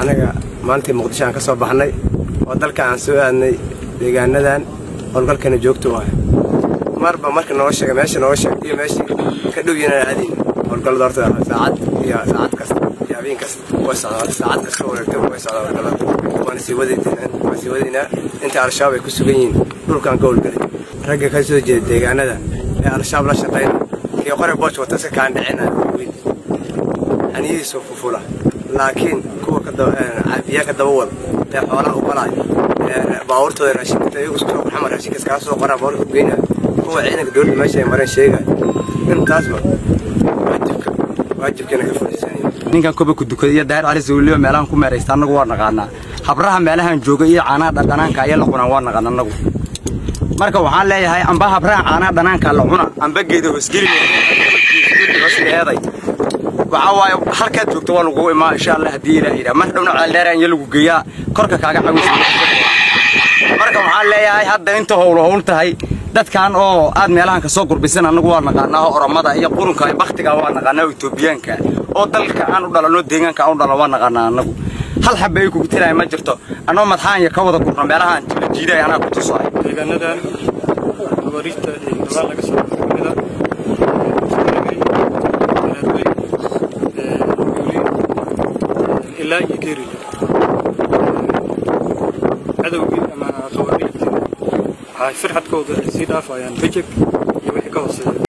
anaga maalintii muqdisho aan ka soo baxnay oo dalka aan soo aadnay deegaanadan howlgalkana joogto ah marba marka nooga sheega meesha nooga sheeg iyo meeshii ka dhow yanaan aadayn howlgallada horta saacad iyo saacad kasta iyo habeen kasta. Way socdaan saacad kasta wareegta way socdaan howlgallada waana sii wadaynaa waan sii wadaynaa inta al-shabaab ay ku sugan yihiin dhulkaan ka howlgalay ragga ka soo jeeda deegaanada ee al-shabaab la shaqayna iyo qore boosh wata iska kaan dhicina weyn xaniyihiisu fufula laakiin kuwa biyaa ka daba wada ee xoolaha u qalaayo baabuurtooda raashinka iyagu soo xamar raashinka iskaga soo qoraa baabuurka u geynaya kuwa ciidanka dowladda meesha ay mareen sheegaya intaasba waajibka waajibkeena ka fadhiisanaya ninkan koba ku dukada iyo daahir cali zawliyo meelahan ku meeraysta annagu waa naqaanaa. Habraha meelahan jooga iyo caanaha dhanaanka ayaa la cunaa waa naqaan annagu. Marka waxaan leeyahay amba habraha caanaha dhanaanka la cuna amba geeda hoosgeli hoosgeeday waxaa waaye halkaad joogto waa lagugu imaa insha allah haddii ilaah yidhaa mar dhowna ceeldheeraan iyo lagu geeyaa korka kaaga cawis marka waxaan leeyahay hadda inta howlo howl tahay dadkan oo aad meelahan ka soo gurbisan annagu waa naqaanaa oromada iyo qurunka iyo baktiga waa naqaanaa etoobiyaanka oo dalka aan u dhalano deegaanka aan u dhalano waa naqaanaa annagu. Hal xabba ay kugu tiraya ma jirto. Annoo madxaan iyo ka wada gurno meelahan la jiiday anaa ku tusaay ay sii dhaafayaan bejeg iyo wixii ka hooseeya